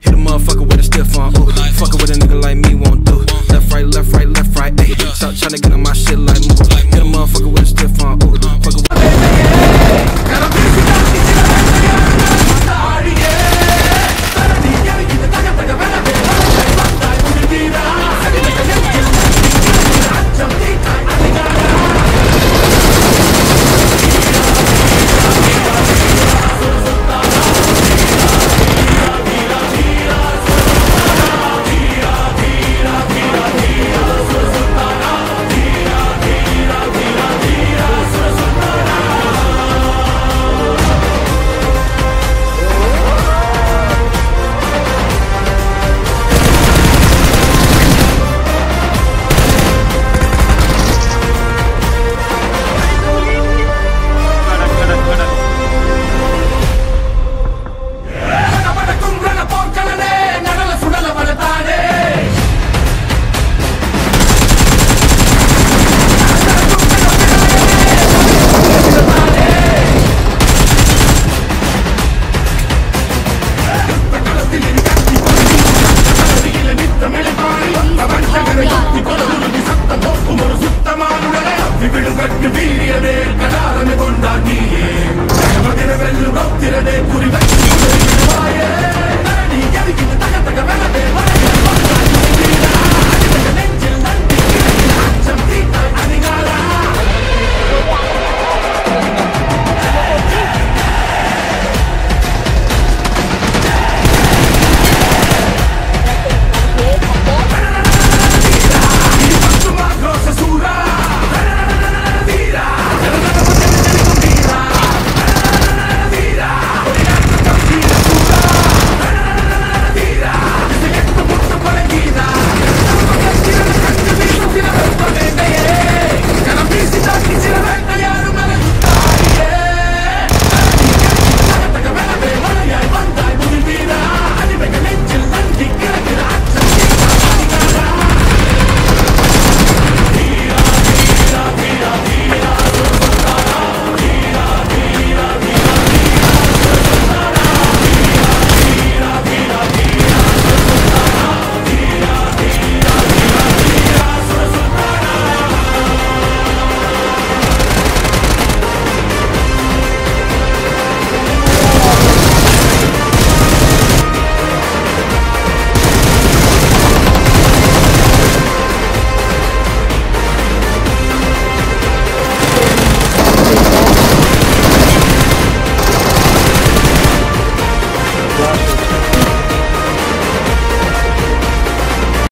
Hit a motherfucker with a stiff on, ooh. Fuckin' with a nigga like me won't do. Left, right, left, right, left, right, ayy. Stop tryna get on my shit like move. Hit a motherfucker with a stiff on, ooh. Fuckin' with விடுபட்டு வீரியனே கடாரனை கொண்டாடியே வெல்லும் குறி வைத்து